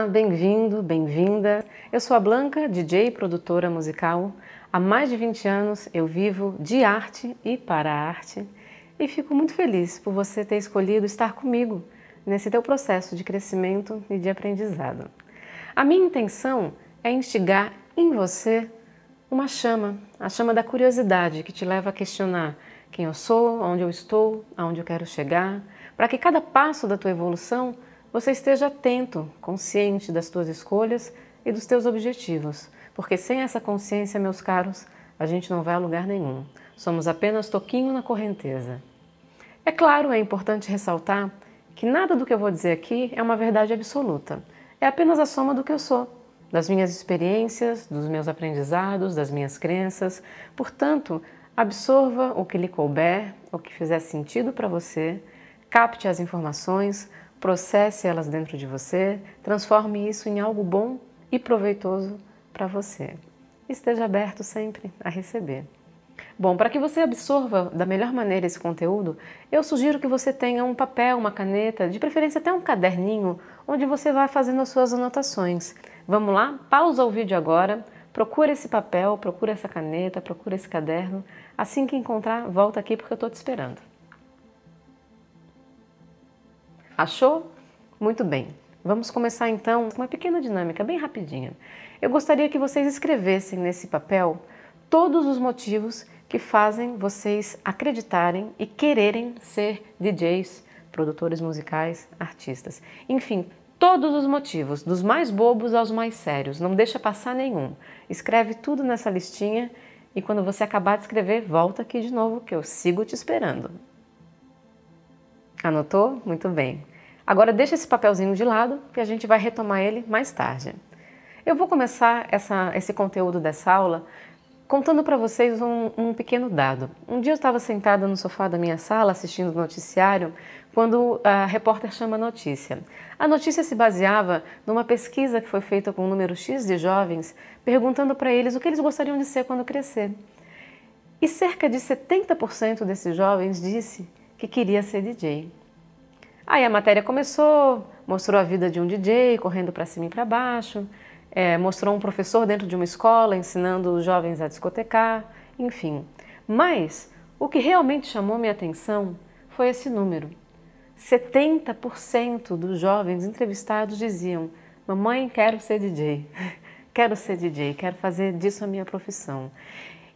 Olá, bem-vindo, bem-vinda. Eu sou a Blanca, DJ e produtora musical. Há mais de 20 anos eu vivo de arte e para a arte e fico muito feliz por você ter escolhido estar comigo nesse teu processo de crescimento e de aprendizado. A minha intenção é instigar em você uma chama, a chama da curiosidade que te leva a questionar quem eu sou, onde eu estou, aonde eu quero chegar, para que cada passo da tua evolução você esteja atento, consciente das tuas escolhas e dos teus objetivos, porque sem essa consciência, meus caros, a gente não vai a lugar nenhum. Somos apenas toquinho na correnteza. É claro, é importante ressaltar que nada do que eu vou dizer aqui é uma verdade absoluta. É apenas a soma do que eu sou, das minhas experiências, dos meus aprendizados, das minhas crenças. Portanto, absorva o que lhe couber, o que fizer sentido para você, capte as informações, processe elas dentro de você, transforme isso em algo bom e proveitoso para você. Esteja aberto sempre a receber. Bom, para que você absorva da melhor maneira esse conteúdo, eu sugiro que você tenha um papel, uma caneta, de preferência até um caderninho, onde você vai fazendo as suas anotações. Vamos lá? Pausa o vídeo agora, procura esse papel, procura essa caneta, procura esse caderno. Assim que encontrar, volta aqui porque eu estou te esperando. Achou? Muito bem. Vamos começar então com uma pequena dinâmica bem rapidinha. Eu gostaria que vocês escrevessem nesse papel todos os motivos que fazem vocês acreditarem e quererem ser DJs, produtores musicais, artistas. Enfim, todos os motivos, dos mais bobos aos mais sérios, não deixa passar nenhum. Escreve tudo nessa listinha e quando você acabar de escrever, volta aqui de novo que eu sigo te esperando. Anotou? Muito bem. Agora deixa esse papelzinho de lado que a gente vai retomar ele mais tarde. Eu vou começar essa, esse conteúdo dessa aula contando para vocês um, um, pequeno dado. Um dia eu estava sentada no sofá da minha sala assistindo o noticiário quando a repórter chama a notícia. A notícia se baseava numa pesquisa que foi feita com um número X de jovens, perguntando para eles o que eles gostariam de ser quando crescer. E cerca de 70% desses jovens disse que queria ser DJ. Aí a matéria começou, mostrou a vida de um DJ correndo para cima e para baixo, é, mostrou um professor dentro de uma escola ensinando os jovens a discotecar, enfim. Mas o que realmente chamou minha atenção foi esse número. 70% dos jovens entrevistados diziam: Mamãe, quero ser DJ, quero ser DJ, quero fazer disso a minha profissão.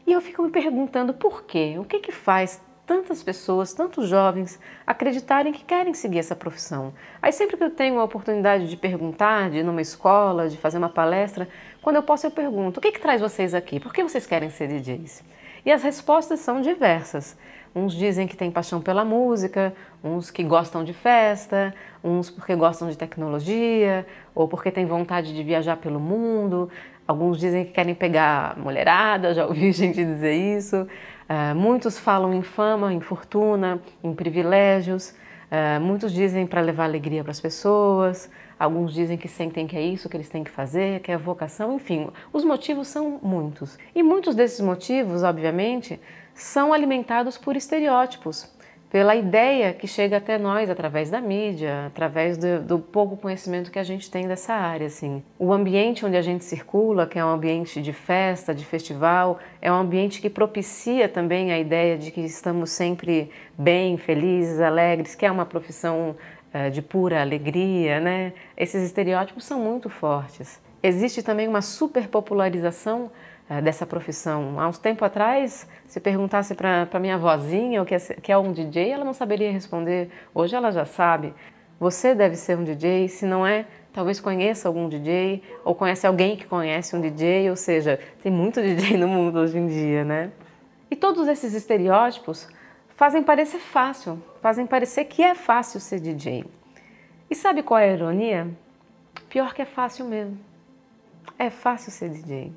E eu fico me perguntando por quê? O que, que faz tantas pessoas, tantos jovens acreditarem que querem seguir essa profissão. Aí sempre que eu tenho a oportunidade de perguntar, de ir numa escola, de fazer uma palestra, quando eu posso eu pergunto: o que, que traz vocês aqui? Por que vocês querem ser DJs? E as respostas são diversas. Uns dizem que têm paixão pela música, uns que gostam de festa, uns porque gostam de tecnologia, ou porque têm vontade de viajar pelo mundo. Alguns dizem que querem pegar mulherada, já ouvi gente dizer isso. Uh, muitos falam em fama, em fortuna, em privilégios. Uh, muitos dizem para levar alegria para as pessoas. Alguns dizem que sentem que é isso que eles têm que fazer, que é a vocação. Enfim, os motivos são muitos. E muitos desses motivos, obviamente, são alimentados por estereótipos pela ideia que chega até nós através da mídia, através do, do, pouco conhecimento que a gente tem dessa área. Assim. O ambiente onde a gente circula, que é um ambiente de festa, de festival, é um ambiente que propicia também a ideia de que estamos sempre bem, felizes, alegres, que é uma profissão uh, de pura alegria. Né? Esses estereótipos são muito fortes. Existe também uma superpopularização eh, dessa profissão. Há uns tempo atrás, se perguntasse para minha vozinha o que é, que é um DJ, ela não saberia responder. Hoje ela já sabe. Você deve ser um DJ, se não é, talvez conheça algum DJ ou conhece alguém que conhece um DJ, ou seja, tem muito DJ no mundo hoje em dia, né? E todos esses estereótipos fazem parecer fácil, fazem parecer que é fácil ser DJ. E sabe qual é a ironia? Pior que é fácil mesmo. É fácil ser DJ.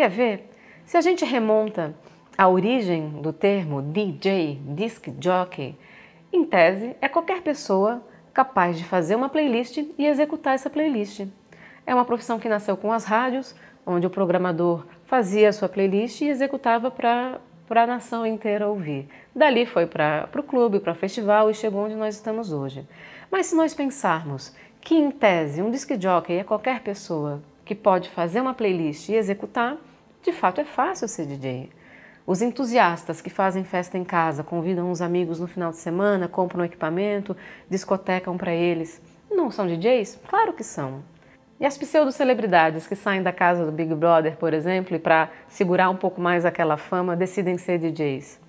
Quer ver? Se a gente remonta a origem do termo DJ, disc jockey, em tese é qualquer pessoa capaz de fazer uma playlist e executar essa playlist. É uma profissão que nasceu com as rádios, onde o programador fazia a sua playlist e executava para a nação inteira ouvir. Dali foi para o clube, para o festival e chegou onde nós estamos hoje. Mas se nós pensarmos que em tese um disc jockey é qualquer pessoa que pode fazer uma playlist e executar, de fato é fácil ser DJ. Os entusiastas que fazem festa em casa, convidam uns amigos no final de semana, compram equipamento, discotecam para eles, não são DJs? Claro que são. E as pseudo-celebridades que saem da casa do Big Brother, por exemplo, e para segurar um pouco mais aquela fama, decidem ser DJs?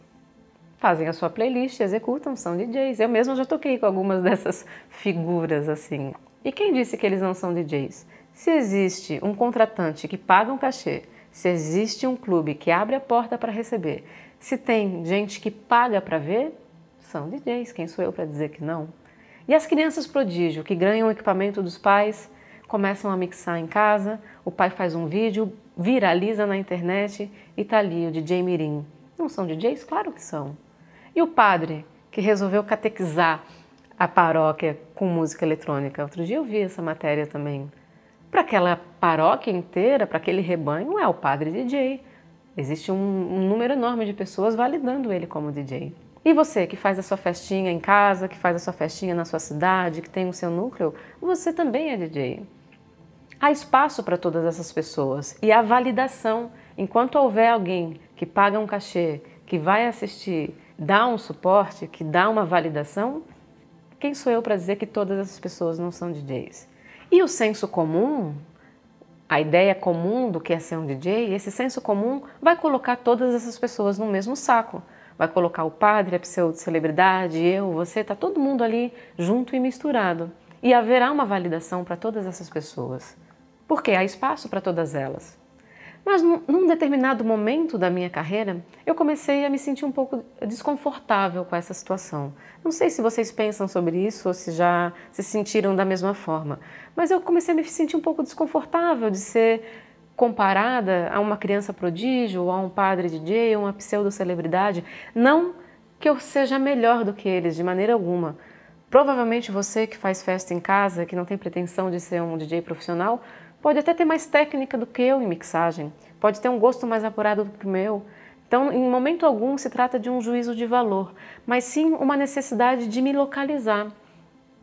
Fazem a sua playlist, executam, são DJs. Eu mesma já toquei com algumas dessas figuras assim. E quem disse que eles não são DJs? Se existe um contratante que paga um cachê, se existe um clube que abre a porta para receber, se tem gente que paga para ver, são DJs. Quem sou eu para dizer que não? E as crianças prodígio que ganham o equipamento dos pais, começam a mixar em casa, o pai faz um vídeo, viraliza na internet e tá ali o DJ Mirim. Não são DJs? Claro que são. E o padre que resolveu catequizar a paróquia com música eletrônica? Outro dia eu vi essa matéria também. Para aquela paróquia inteira, para aquele rebanho, é o padre DJ. Existe um, um número enorme de pessoas validando ele como DJ. E você que faz a sua festinha em casa, que faz a sua festinha na sua cidade, que tem o seu núcleo, você também é DJ. Há espaço para todas essas pessoas e há validação. Enquanto houver alguém que paga um cachê, que vai assistir, dá um suporte, que dá uma validação, quem sou eu para dizer que todas essas pessoas não são DJs? E o senso comum, a ideia comum do que é ser um DJ, esse senso comum vai colocar todas essas pessoas no mesmo saco. Vai colocar o padre, a pseudo-celebridade, eu, você, está todo mundo ali junto e misturado. E haverá uma validação para todas essas pessoas. Porque há espaço para todas elas. Mas num determinado momento da minha carreira, eu comecei a me sentir um pouco desconfortável com essa situação. Não sei se vocês pensam sobre isso ou se já se sentiram da mesma forma, mas eu comecei a me sentir um pouco desconfortável de ser comparada a uma criança prodígio, ou a um padre DJ, ou uma pseudo-celebridade. Não que eu seja melhor do que eles, de maneira alguma. Provavelmente você que faz festa em casa, que não tem pretensão de ser um DJ profissional, Pode até ter mais técnica do que eu em mixagem, pode ter um gosto mais apurado do que o meu. Então, em momento algum se trata de um juízo de valor, mas sim uma necessidade de me localizar,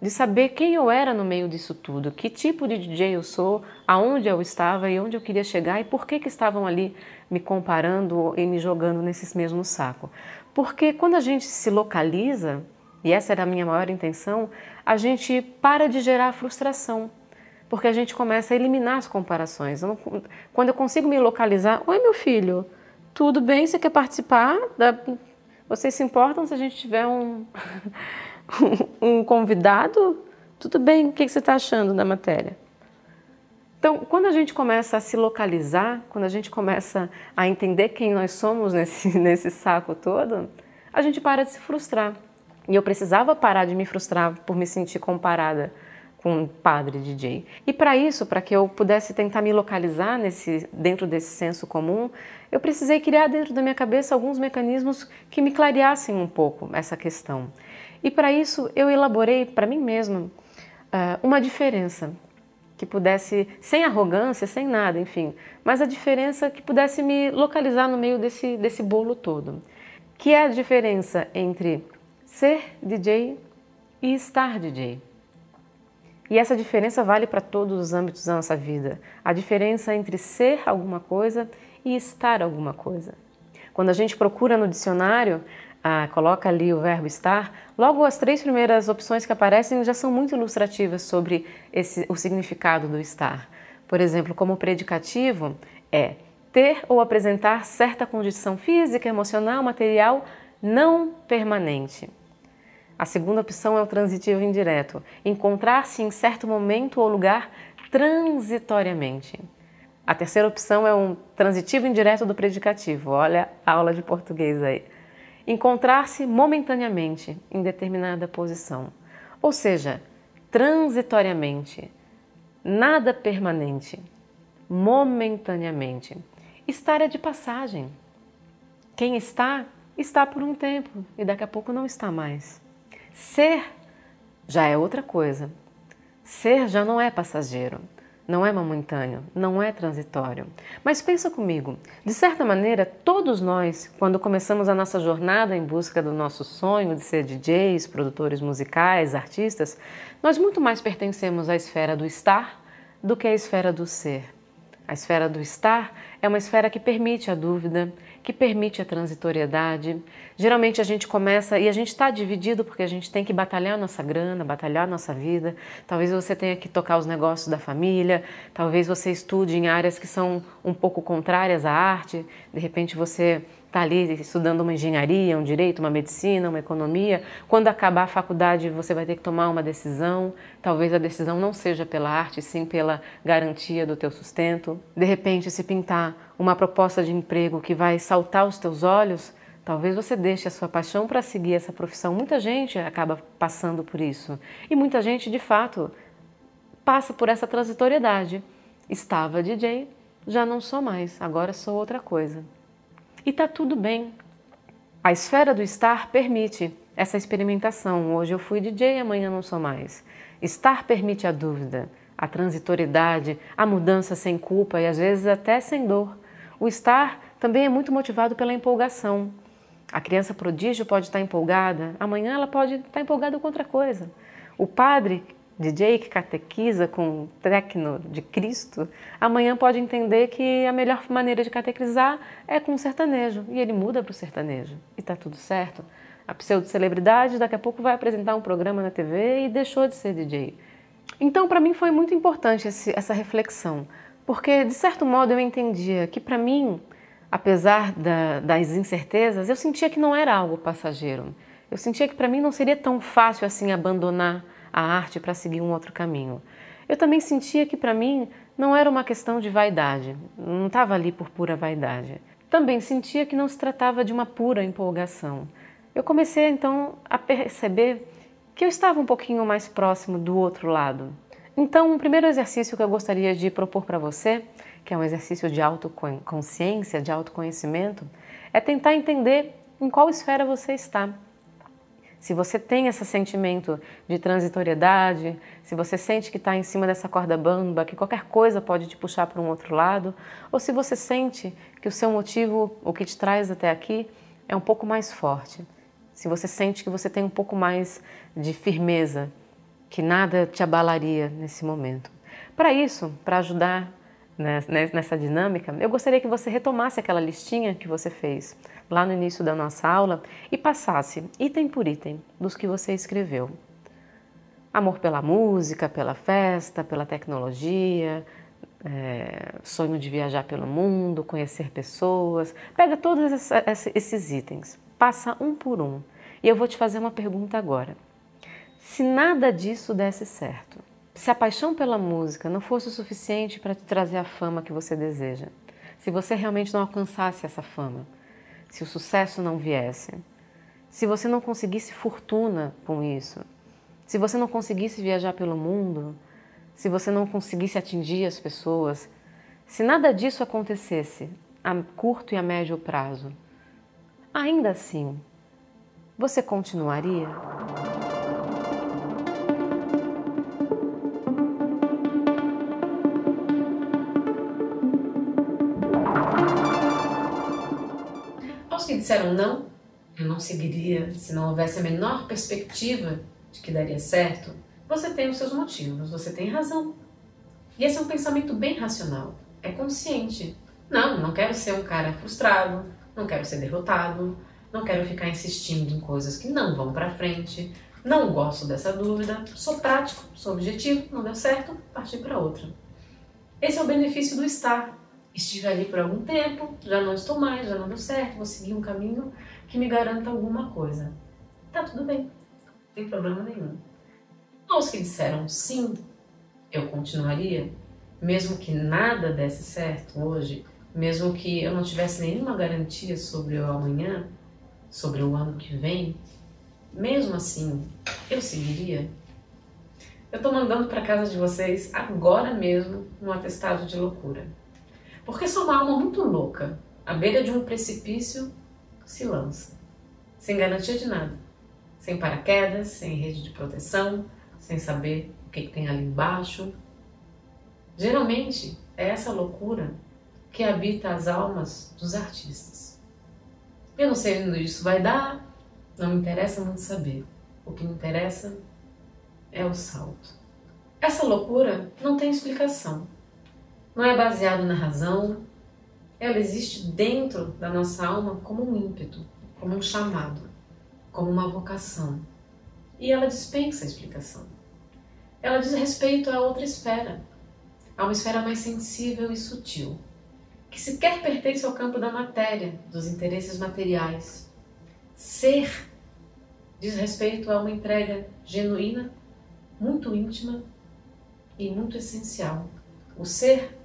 de saber quem eu era no meio disso tudo, que tipo de DJ eu sou, aonde eu estava e onde eu queria chegar e por que, que estavam ali me comparando e me jogando nesse mesmo saco. Porque quando a gente se localiza, e essa era a minha maior intenção, a gente para de gerar frustração porque a gente começa a eliminar as comparações. Eu não, quando eu consigo me localizar, oi meu filho, tudo bem? Você quer participar? Da, vocês se importam se a gente tiver um, um convidado? Tudo bem, o que você está achando da matéria? Então, quando a gente começa a se localizar, quando a gente começa a entender quem nós somos nesse, nesse saco todo, a gente para de se frustrar. E eu precisava parar de me frustrar por me sentir comparada com um padre DJ. E para isso, para que eu pudesse tentar me localizar nesse dentro desse senso comum, eu precisei criar dentro da minha cabeça alguns mecanismos que me clareassem um pouco essa questão. E para isso eu elaborei para mim mesma uh, uma diferença que pudesse, sem arrogância, sem nada, enfim, mas a diferença que pudesse me localizar no meio desse, desse bolo todo, que é a diferença entre ser DJ e estar DJ. E essa diferença vale para todos os âmbitos da nossa vida. A diferença entre ser alguma coisa e estar alguma coisa. Quando a gente procura no dicionário, ah, coloca ali o verbo estar, logo as três primeiras opções que aparecem já são muito ilustrativas sobre esse, o significado do estar. Por exemplo, como predicativo é ter ou apresentar certa condição física, emocional, material não permanente. A segunda opção é o transitivo indireto, encontrar-se em certo momento ou lugar transitoriamente. A terceira opção é um transitivo indireto do predicativo. Olha a aula de português aí. Encontrar-se momentaneamente em determinada posição. Ou seja, transitoriamente, nada permanente, momentaneamente. Estar é de passagem. Quem está, está por um tempo e daqui a pouco não está mais. Ser já é outra coisa. Ser já não é passageiro. não é momentâneo, não é transitório. Mas pensa comigo, de certa maneira, todos nós, quando começamos a nossa jornada em busca do nosso sonho de ser DJs, produtores musicais, artistas, nós muito mais pertencemos à esfera do estar do que à esfera do ser. A esfera do estar é uma esfera que permite a dúvida, que permite a transitoriedade. Geralmente a gente começa e a gente está dividido porque a gente tem que batalhar nossa grana, batalhar nossa vida. Talvez você tenha que tocar os negócios da família, talvez você estude em áreas que são um pouco contrárias à arte. De repente você está ali estudando uma engenharia, um direito, uma medicina, uma economia. Quando acabar a faculdade, você vai ter que tomar uma decisão. Talvez a decisão não seja pela arte, sim pela garantia do teu sustento. De repente, se pintar uma proposta de emprego que vai saltar os teus olhos, talvez você deixe a sua paixão para seguir essa profissão. Muita gente acaba passando por isso. E muita gente, de fato, passa por essa transitoriedade. Estava DJ, já não sou mais, agora sou outra coisa. E está tudo bem. A esfera do estar permite essa experimentação. Hoje eu fui DJ, amanhã não sou mais. Estar permite a dúvida, a transitoriedade, a mudança sem culpa e às vezes até sem dor. O estar também é muito motivado pela empolgação. A criança prodígio pode estar empolgada, amanhã ela pode estar empolgada com outra coisa. O padre DJ que catequiza com tecno de Cristo, amanhã pode entender que a melhor maneira de catequizar é com sertanejo e ele muda para o sertanejo e está tudo certo. A pseudo-celebridade daqui a pouco vai apresentar um programa na TV e deixou de ser DJ. Então, para mim foi muito importante esse, essa reflexão, porque de certo modo eu entendia que para mim, apesar da, das incertezas, eu sentia que não era algo passageiro. Eu sentia que para mim não seria tão fácil assim abandonar a arte para seguir um outro caminho. Eu também sentia que para mim não era uma questão de vaidade, não estava ali por pura vaidade. Também sentia que não se tratava de uma pura empolgação. Eu comecei então a perceber que eu estava um pouquinho mais próximo do outro lado. Então, o primeiro exercício que eu gostaria de propor para você, que é um exercício de autoconsciência, de autoconhecimento, é tentar entender em qual esfera você está. Se você tem esse sentimento de transitoriedade, se você sente que está em cima dessa corda bamba, que qualquer coisa pode te puxar para um outro lado, ou se você sente que o seu motivo, o que te traz até aqui, é um pouco mais forte. Se você sente que você tem um pouco mais de firmeza, que nada te abalaria nesse momento. Para isso, para ajudar nessa dinâmica, eu gostaria que você retomasse aquela listinha que você fez lá no início da nossa aula e passasse item por item dos que você escreveu. Amor pela música, pela festa, pela tecnologia, é, sonho de viajar pelo mundo, conhecer pessoas. Pega todos esses itens, passa um por um. E eu vou te fazer uma pergunta agora. Se nada disso desse certo, se a paixão pela música não fosse o suficiente para te trazer a fama que você deseja, se você realmente não alcançasse essa fama, se o sucesso não viesse, se você não conseguisse fortuna com isso, se você não conseguisse viajar pelo mundo, se você não conseguisse atingir as pessoas, se nada disso acontecesse a curto e a médio prazo, ainda assim, você continuaria? Que disseram não, eu não seguiria se não houvesse a menor perspectiva de que daria certo, você tem os seus motivos, você tem razão. E esse é um pensamento bem racional, é consciente. Não, não quero ser um cara frustrado, não quero ser derrotado, não quero ficar insistindo em coisas que não vão para frente, não gosto dessa dúvida, sou prático, sou objetivo, não deu certo, parti para outra. Esse é o benefício do estar, estive ali por algum tempo, já não estou mais, já não deu certo, vou seguir um caminho que me garanta alguma coisa. Tá tudo bem, não tem problema nenhum. Aos que disseram sim, eu continuaria, mesmo que nada desse certo hoje, mesmo que eu não tivesse nenhuma garantia sobre o amanhã, sobre o ano que vem, mesmo assim, eu seguiria. Eu tô mandando para casa de vocês agora mesmo um atestado de loucura. Porque sou uma alma muito louca, à beira de um precipício, se lança, sem garantia de nada, sem paraquedas, sem rede de proteção, sem saber o que, que tem ali embaixo. Geralmente é essa loucura que habita as almas dos artistas. Eu não sei onde isso vai dar, não me interessa muito saber. O que me interessa é o salto. Essa loucura não tem explicação. Não é baseada na razão, ela existe dentro da nossa alma como um ímpeto, como um chamado, como uma vocação. E ela dispensa a explicação. Ela diz respeito a outra esfera, a uma esfera mais sensível e sutil, que sequer pertence ao campo da matéria, dos interesses materiais. Ser diz respeito a uma entrega genuína, muito íntima e muito essencial. O ser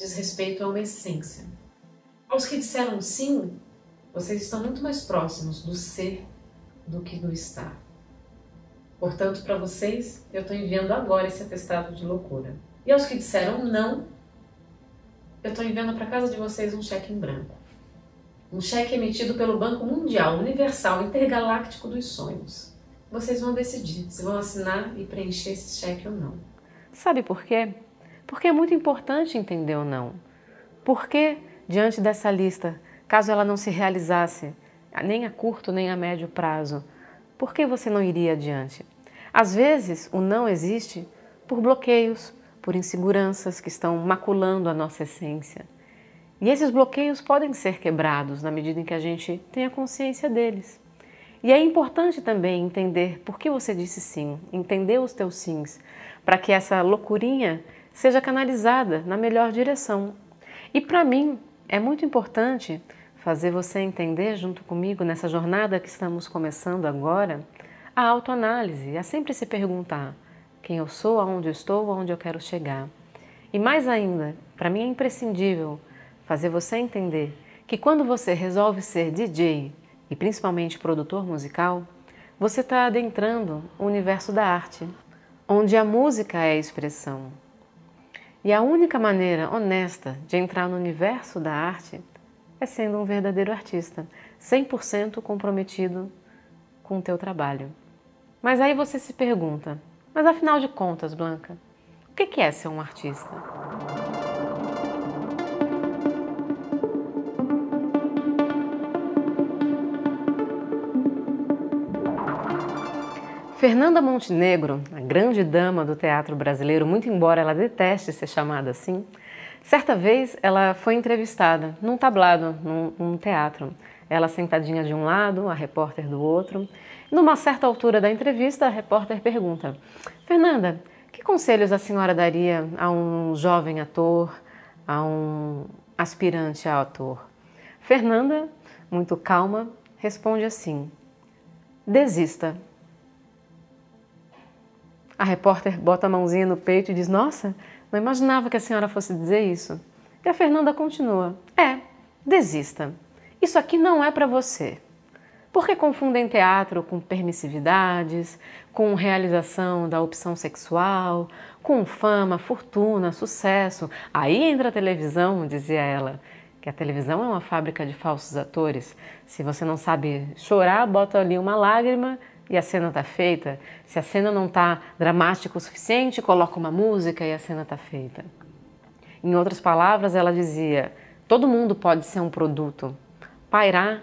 diz respeito a uma essência. Aos que disseram sim, vocês estão muito mais próximos do ser do que do estar. Portanto, para vocês, eu estou enviando agora esse atestado de loucura. E aos que disseram não, eu estou enviando para casa de vocês um cheque em branco. Um cheque emitido pelo Banco Mundial, Universal, Intergaláctico dos Sonhos. Vocês vão decidir se vão assinar e preencher esse cheque ou não. Sabe por quê? Porque é muito importante entender ou não. Porque, diante dessa lista, caso ela não se realizasse, nem a curto nem a médio prazo, por que você não iria adiante? Às vezes, o não existe por bloqueios, por inseguranças que estão maculando a nossa essência. E esses bloqueios podem ser quebrados na medida em que a gente tenha consciência deles. E é importante também entender por que você disse sim, entender os teus sims, para que essa loucurinha seja canalizada na melhor direção. E para mim é muito importante fazer você entender junto comigo nessa jornada que estamos começando agora, a autoanálise, a sempre se perguntar quem eu sou, aonde eu estou, aonde eu quero chegar. E mais ainda, para mim é imprescindível fazer você entender que quando você resolve ser DJ e principalmente produtor musical, você está adentrando o universo da arte, onde a música é a expressão, e a única maneira honesta de entrar no universo da arte é sendo um verdadeiro artista, 100% comprometido com o teu trabalho. Mas aí você se pergunta, mas afinal de contas, Blanca, o que é ser um artista? Fernanda Montenegro, a grande dama do teatro brasileiro, muito embora ela deteste ser chamada assim, certa vez ela foi entrevistada num tablado, num, num teatro. Ela sentadinha de um lado, a repórter do outro. Numa certa altura da entrevista, a repórter pergunta: Fernanda, que conselhos a senhora daria a um jovem ator, a um aspirante a ator? Fernanda, muito calma, responde assim: Desista. A repórter bota a mãozinha no peito e diz: Nossa, não imaginava que a senhora fosse dizer isso. E a Fernanda continua: É, desista. Isso aqui não é para você. Porque confundem teatro com permissividades, com realização da opção sexual, com fama, fortuna, sucesso. Aí entra a televisão, dizia ela, que a televisão é uma fábrica de falsos atores. Se você não sabe chorar, bota ali uma lágrima e a cena está feita. Se a cena não está dramática o suficiente, coloca uma música e a cena está feita. Em outras palavras, ela dizia: todo mundo pode ser um produto, pairar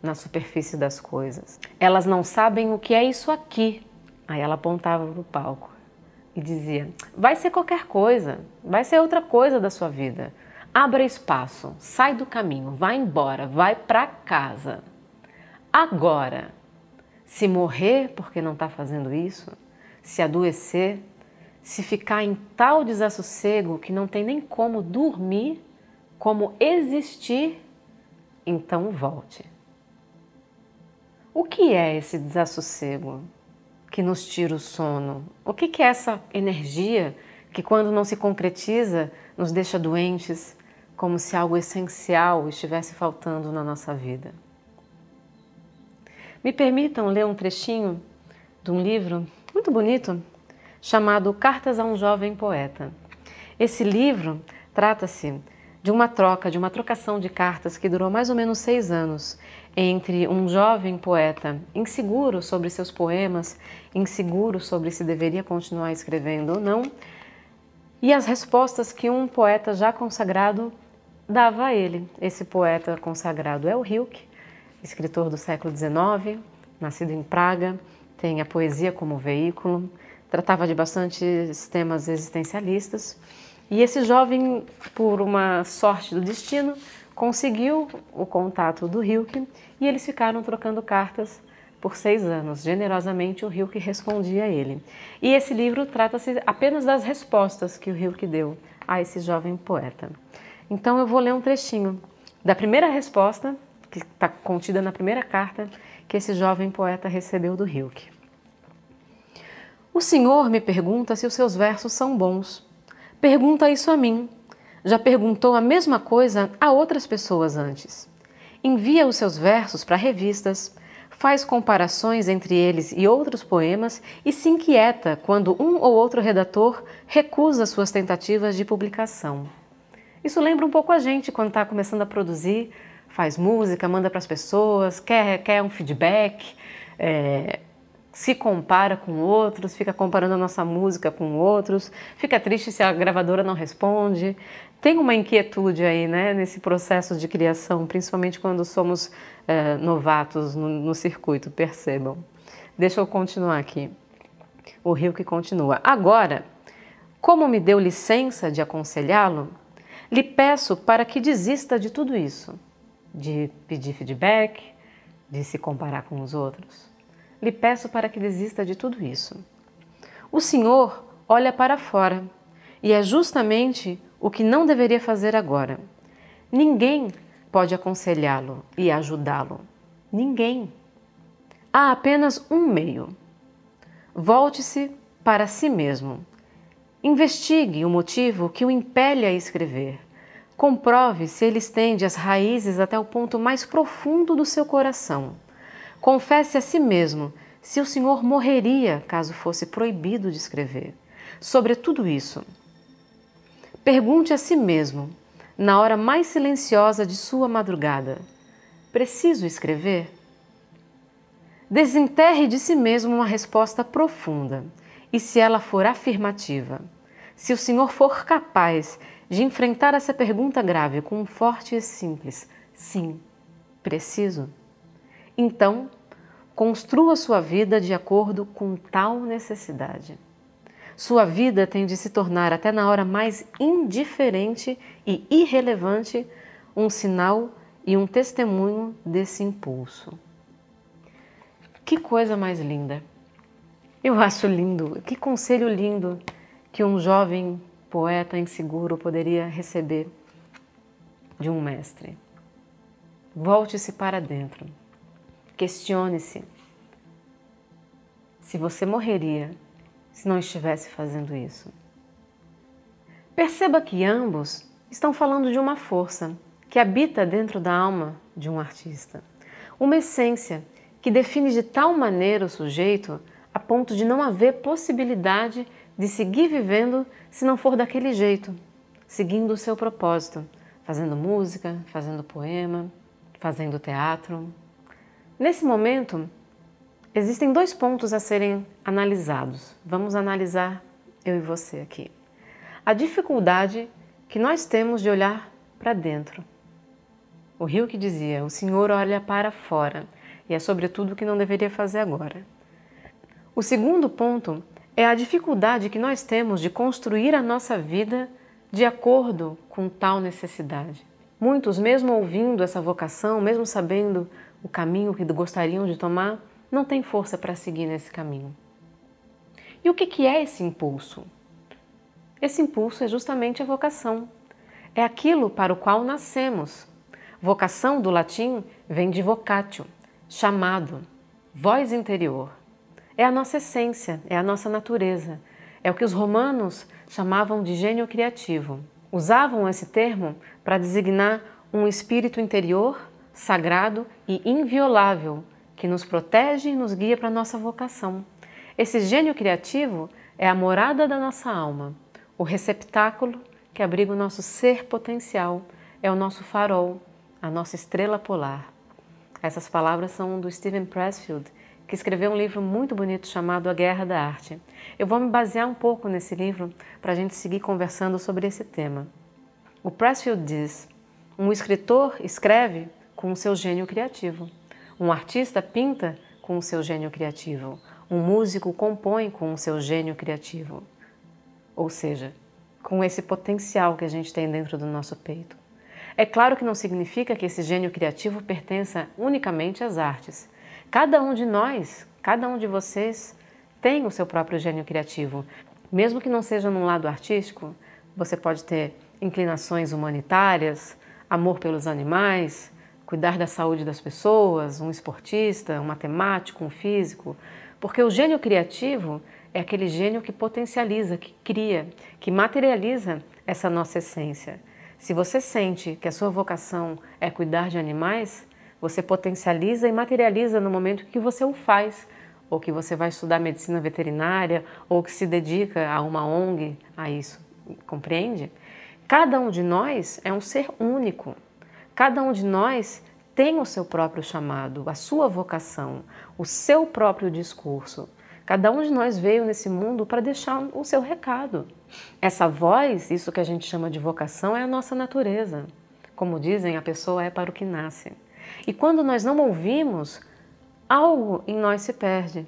na superfície das coisas. Elas não sabem o que é isso aqui. Aí ela apontava para o palco e dizia: vai ser qualquer coisa, vai ser outra coisa da sua vida. Abra espaço, sai do caminho, vai embora, vai para casa. Agora, se morrer porque não está fazendo isso, se adoecer, se ficar em tal desassossego que não tem nem como dormir, como existir, então volte. O que é esse desassossego que nos tira o sono? O que é essa energia que, quando não se concretiza, nos deixa doentes, como se algo essencial estivesse faltando na nossa vida? Me permitam ler um trechinho de um livro muito bonito chamado Cartas a um Jovem Poeta. Esse livro trata-se de uma troca, de uma trocação de cartas que durou mais ou menos seis anos entre um jovem poeta inseguro sobre seus poemas, inseguro sobre se deveria continuar escrevendo ou não, e as respostas que um poeta já consagrado dava a ele. Esse poeta consagrado é o Hilke, escritor do século XIX, nascido em Praga, tem a poesia como veículo, tratava de bastantes temas existencialistas. E esse jovem, por uma sorte do destino, conseguiu o contato do Hilke e eles ficaram trocando cartas por seis anos. Generosamente, o Hilke respondia a ele. E esse livro trata-se apenas das respostas que o Hilke deu a esse jovem poeta. Então, eu vou ler um trechinho da primeira resposta, que está contida na primeira carta que esse jovem poeta recebeu do Hilke. O senhor me pergunta se os seus versos são bons. Pergunta isso a mim. Já perguntou a mesma coisa a outras pessoas antes. Envia os seus versos para revistas, faz comparações entre eles e outros poemas e se inquieta quando um ou outro redator recusa suas tentativas de publicação. Isso lembra um pouco a gente quando está começando a produzir, faz música, manda para as pessoas, quer, quer um feedback, é, se compara com outros, fica comparando a nossa música com outros, fica triste se a gravadora não responde. Tem uma inquietude aí, né, nesse processo de criação, principalmente quando somos é, novatos no, no circuito, percebam. Deixa eu continuar aqui. O rio que continua. Agora, como me deu licença de aconselhá-lo, lhe peço para que desista de tudo isso, de pedir feedback, de se comparar com os outros. Lhe peço para que desista de tudo isso. O Senhor olha para fora e é justamente o que não deveria fazer agora. Ninguém pode aconselhá-lo e ajudá-lo. Ninguém. Há apenas um meio. Volte-se para si mesmo Investigue o motivo que o impele a escrever. Comprove se ele estende as raízes até o ponto mais profundo do seu coração. Confesse a si mesmo se o Senhor morreria caso fosse proibido de escrever. Sobre tudo isso, pergunte a si mesmo, na hora mais silenciosa de sua madrugada: Preciso escrever? Desenterre de si mesmo uma resposta profunda e se ela for afirmativa. Se o Senhor for capaz de enfrentar essa pergunta grave com um forte e simples sim, preciso, então construa sua vida de acordo com tal necessidade. Sua vida tem de se tornar, até na hora mais indiferente e irrelevante, um sinal e um testemunho desse impulso. Que coisa mais linda! Eu acho lindo, que conselho lindo que um jovem poeta inseguro poderia receber de um mestre. Volte-se para dentro. Questione-se se você morreria se não estivesse fazendo isso. Perceba que ambos estão falando de uma força que habita dentro da alma de um artista, uma essência que define de tal maneira o sujeito a ponto de não haver possibilidade de seguir vivendo se não for daquele jeito, seguindo o seu propósito, fazendo música, fazendo poema, fazendo teatro. Nesse momento, existem dois pontos a serem analisados. Vamos analisar eu e você aqui. A dificuldade que nós temos de olhar para dentro. O Rio que dizia: o Senhor olha para fora, e é sobretudo o que não deveria fazer agora. O segundo ponto é a dificuldade que nós temos de construir a nossa vida de acordo com tal necessidade. Muitos, mesmo ouvindo essa vocação, mesmo sabendo o caminho que gostariam de tomar, não têm força para seguir nesse caminho. E o que é esse impulso? Esse impulso é justamente a vocação. É aquilo para o qual nascemos. Vocação do latim vem de vocatio, chamado, voz interior. É a nossa essência, é a nossa natureza. É o que os romanos chamavam de gênio criativo. Usavam esse termo para designar um espírito interior, sagrado e inviolável, que nos protege e nos guia para a nossa vocação. Esse gênio criativo é a morada da nossa alma, o receptáculo que abriga o nosso ser potencial, é o nosso farol, a nossa estrela polar. Essas palavras são do Steven Pressfield que escreveu um livro muito bonito chamado A Guerra da Arte. Eu vou me basear um pouco nesse livro para a gente seguir conversando sobre esse tema. O Pressfield diz: um escritor escreve com o seu gênio criativo, um artista pinta com o seu gênio criativo, um músico compõe com o seu gênio criativo. Ou seja, com esse potencial que a gente tem dentro do nosso peito. É claro que não significa que esse gênio criativo pertença unicamente às artes. Cada um de nós, cada um de vocês, tem o seu próprio gênio criativo. Mesmo que não seja num lado artístico, você pode ter inclinações humanitárias, amor pelos animais, cuidar da saúde das pessoas, um esportista, um matemático, um físico, porque o gênio criativo é aquele gênio que potencializa, que cria, que materializa essa nossa essência. Se você sente que a sua vocação é cuidar de animais, você potencializa e materializa no momento que você o faz, ou que você vai estudar medicina veterinária, ou que se dedica a uma ONG a isso. Compreende? Cada um de nós é um ser único. Cada um de nós tem o seu próprio chamado, a sua vocação, o seu próprio discurso. Cada um de nós veio nesse mundo para deixar o seu recado. Essa voz, isso que a gente chama de vocação, é a nossa natureza. Como dizem, a pessoa é para o que nasce. E quando nós não ouvimos, algo em nós se perde,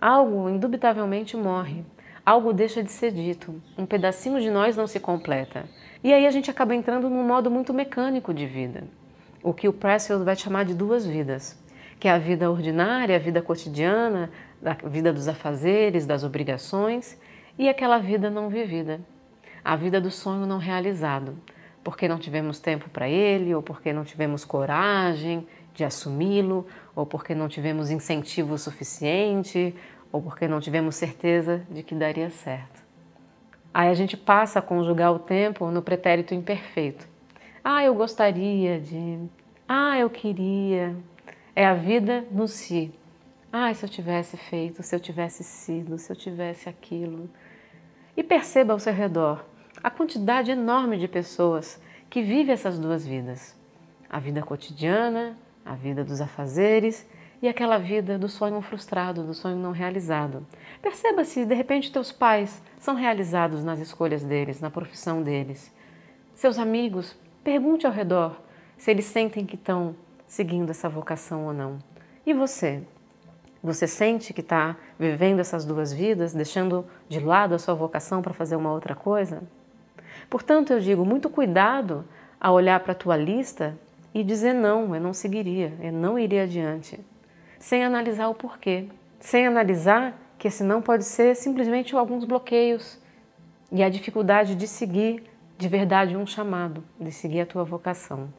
algo indubitavelmente morre, algo deixa de ser dito, um pedacinho de nós não se completa. E aí a gente acaba entrando num modo muito mecânico de vida, o que o Pressfield vai chamar de duas vidas, que é a vida ordinária, a vida cotidiana, a vida dos afazeres, das obrigações, e aquela vida não vivida, a vida do sonho não realizado, porque não tivemos tempo para ele, ou porque não tivemos coragem de assumi-lo, ou porque não tivemos incentivo suficiente, ou porque não tivemos certeza de que daria certo. Aí a gente passa a conjugar o tempo no pretérito imperfeito. Ah, eu gostaria de. Ah, eu queria. É a vida no si. Ah, se eu tivesse feito, se eu tivesse sido, se eu tivesse aquilo. E perceba ao seu redor a quantidade enorme de pessoas que vivem essas duas vidas: a vida cotidiana, a vida dos afazeres e aquela vida do sonho frustrado, do sonho não realizado. Perceba se de repente teus pais são realizados nas escolhas deles, na profissão deles. Seus amigos, pergunte ao redor se eles sentem que estão seguindo essa vocação ou não. E você? Você sente que está vivendo essas duas vidas, deixando de lado a sua vocação para fazer uma outra coisa? Portanto, eu digo muito cuidado a olhar para a tua lista e dizer não, eu não seguiria, eu não iria adiante, sem analisar o porquê, sem analisar que esse não pode ser simplesmente alguns bloqueios e a dificuldade de seguir de verdade um chamado, de seguir a tua vocação.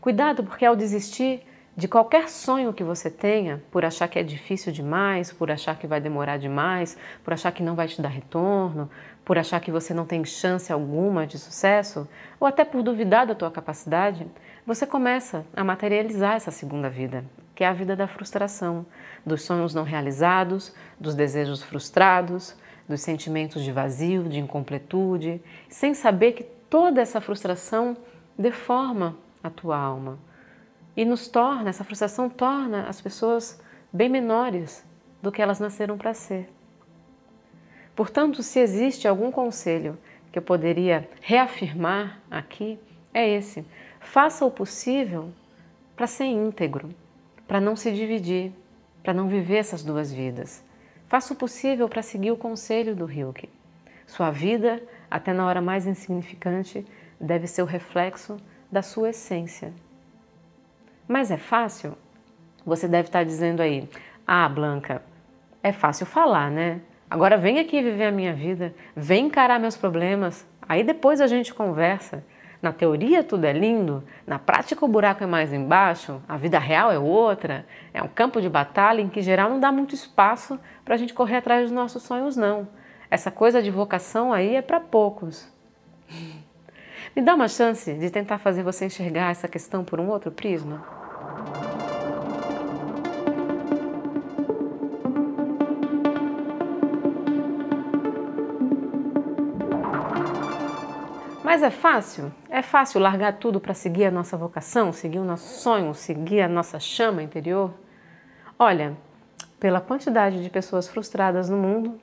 Cuidado, porque ao desistir de qualquer sonho que você tenha, por achar que é difícil demais, por achar que vai demorar demais, por achar que não vai te dar retorno, por achar que você não tem chance alguma de sucesso, ou até por duvidar da tua capacidade, você começa a materializar essa segunda vida, que é a vida da frustração, dos sonhos não realizados, dos desejos frustrados, dos sentimentos de vazio, de incompletude, sem saber que toda essa frustração deforma a tua alma e nos torna, essa frustração torna as pessoas bem menores do que elas nasceram para ser. Portanto, se existe algum conselho que eu poderia reafirmar aqui, é esse: faça o possível para ser íntegro, para não se dividir, para não viver essas duas vidas. Faça o possível para seguir o conselho do Hilke. Sua vida, até na hora mais insignificante, deve ser o reflexo da sua essência, mas é fácil? Você deve estar dizendo aí: Ah, Blanca, é fácil falar, né? Agora vem aqui viver a minha vida, vem encarar meus problemas, aí depois a gente conversa. Na teoria tudo é lindo, na prática o buraco é mais embaixo, a vida real é outra, é um campo de batalha em que geral não dá muito espaço para a gente correr atrás dos nossos sonhos, não. Essa coisa de vocação aí é para poucos. Me dá uma chance de tentar fazer você enxergar essa questão por um outro prisma? Mas é fácil? É fácil largar tudo para seguir a nossa vocação, seguir o nosso sonho, seguir a nossa chama interior? Olha, pela quantidade de pessoas frustradas no mundo,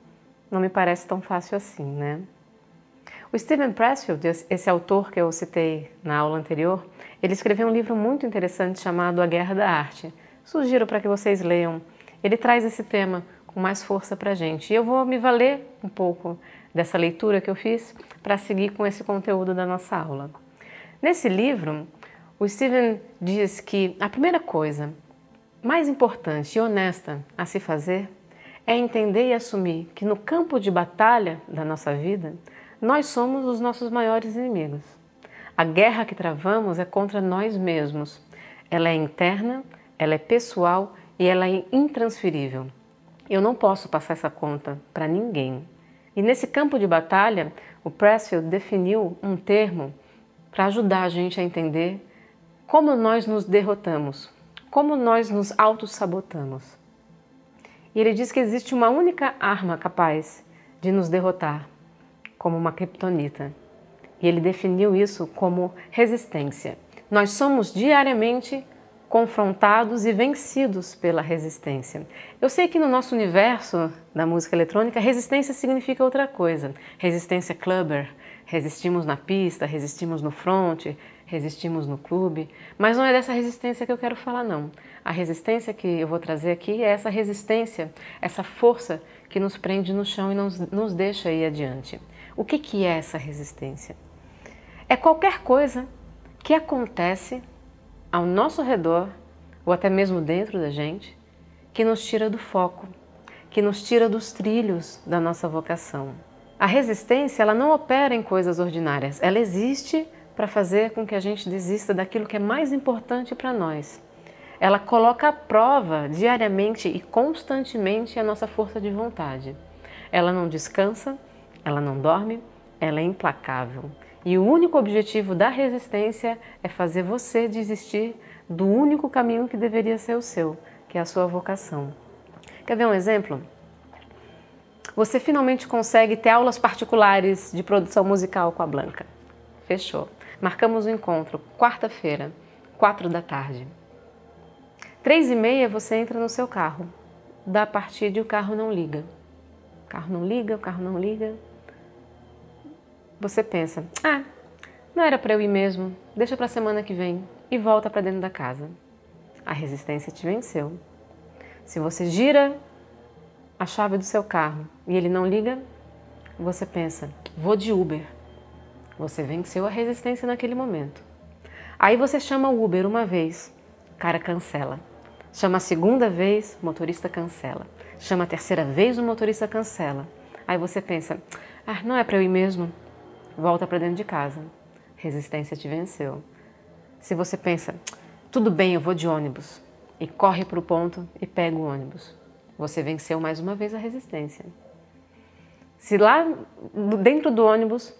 não me parece tão fácil assim, né? O Steven Pressfield, esse autor que eu citei na aula anterior, ele escreveu um livro muito interessante chamado A Guerra da Arte. Sugiro para que vocês leiam. Ele traz esse tema com mais força para a gente. E eu vou me valer um pouco dessa leitura que eu fiz para seguir com esse conteúdo da nossa aula. Nesse livro, o Steven diz que a primeira coisa mais importante e honesta a se fazer é entender e assumir que no campo de batalha da nossa vida, nós somos os nossos maiores inimigos. A guerra que travamos é contra nós mesmos. Ela é interna, ela é pessoal e ela é intransferível. Eu não posso passar essa conta para ninguém. E nesse campo de batalha, o Pressfield definiu um termo para ajudar a gente a entender como nós nos derrotamos, como nós nos auto-sabotamos. E ele diz que existe uma única arma capaz de nos derrotar, como uma kriptonita. E ele definiu isso como resistência. Nós somos diariamente confrontados e vencidos pela resistência. Eu sei que no nosso universo da música eletrônica, resistência significa outra coisa. Resistência clubber, resistimos na pista, resistimos no front, resistimos no clube, mas não é dessa resistência que eu quero falar não. A resistência que eu vou trazer aqui é essa resistência, essa força que nos prende no chão e nos, nos deixa ir adiante. O que, que é essa resistência? É qualquer coisa que acontece ao nosso redor, ou até mesmo dentro da gente, que nos tira do foco, que nos tira dos trilhos da nossa vocação. A resistência, ela não opera em coisas ordinárias, ela existe para fazer com que a gente desista daquilo que é mais importante para nós. Ela coloca à prova diariamente e constantemente a nossa força de vontade. Ela não descansa, ela não dorme, ela é implacável. E o único objetivo da resistência é fazer você desistir do único caminho que deveria ser o seu, que é a sua vocação. Quer ver um exemplo? Você finalmente consegue ter aulas particulares de produção musical com a Blanca. Fechou. Marcamos o encontro, quarta-feira, quatro da tarde. Três e meia você entra no seu carro. Da partida e o carro não liga. O carro não liga, o carro não liga você pensa: ah, não era para eu ir mesmo, deixa para a semana que vem e volta para dentro da casa. A resistência te venceu. Se você gira a chave do seu carro e ele não liga, você pensa: vou de Uber. Você venceu a resistência naquele momento. Aí você chama o Uber uma vez, cara cancela. Chama a segunda vez, motorista cancela. Chama a terceira vez, o motorista cancela. Aí você pensa: ah, não é para eu ir mesmo, volta para dentro de casa. Resistência te venceu. Se você pensa, tudo bem, eu vou de ônibus, e corre para o ponto e pega o ônibus, você venceu mais uma vez a resistência. Se lá dentro do ônibus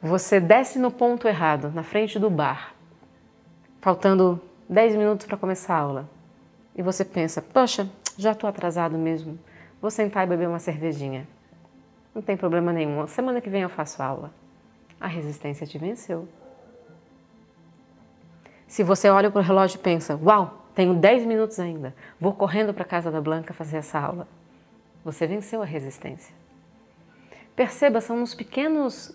você desce no ponto errado, na frente do bar, faltando 10 minutos para começar a aula, e você pensa, poxa, já estou atrasado mesmo, vou sentar e beber uma cervejinha. Não tem problema nenhum, semana que vem eu faço aula a resistência te venceu. Se você olha para o relógio e pensa, uau, tenho 10 minutos ainda, vou correndo para a casa da Blanca fazer essa aula, você venceu a resistência. Perceba, são nos pequenos,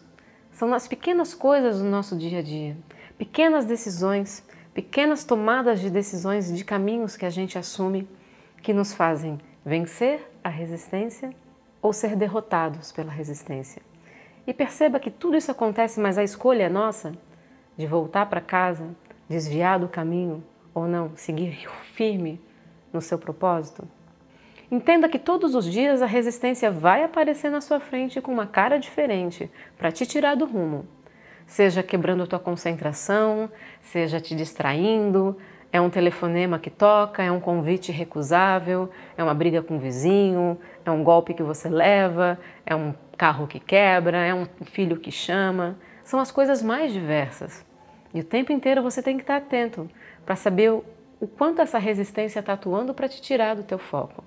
são nas pequenas coisas do nosso dia a dia, pequenas decisões, pequenas tomadas de decisões de caminhos que a gente assume que nos fazem vencer a resistência ou ser derrotados pela resistência. E perceba que tudo isso acontece, mas a escolha é nossa de voltar para casa, desviar do caminho ou não, seguir firme no seu propósito. Entenda que todos os dias a resistência vai aparecer na sua frente com uma cara diferente para te tirar do rumo. Seja quebrando a tua concentração, seja te distraindo, é um telefonema que toca, é um convite recusável, é uma briga com o vizinho, é um golpe que você leva, é um carro que quebra, é um filho que chama. São as coisas mais diversas. E o tempo inteiro você tem que estar atento para saber o quanto essa resistência está atuando para te tirar do teu foco.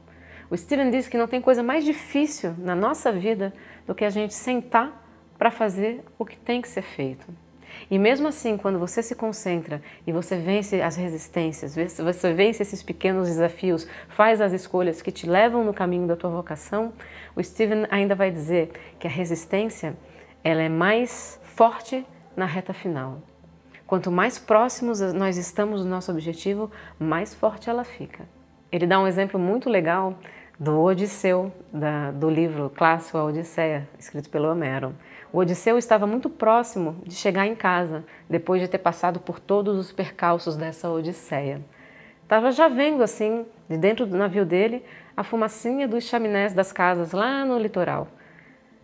O Steven diz que não tem coisa mais difícil na nossa vida do que a gente sentar para fazer o que tem que ser feito. E mesmo assim, quando você se concentra e você vence as resistências, você vence esses pequenos desafios, faz as escolhas que te levam no caminho da tua vocação, o Steven ainda vai dizer que a resistência ela é mais forte na reta final. Quanto mais próximos nós estamos do nosso objetivo, mais forte ela fica. Ele dá um exemplo muito legal do Odisseu, da, do livro clássico A Odisseia, escrito pelo Homero. O Odisseu estava muito próximo de chegar em casa, depois de ter passado por todos os percalços dessa Odisseia. Estava já vendo, assim, de dentro do navio dele, a fumacinha dos chaminés das casas lá no litoral.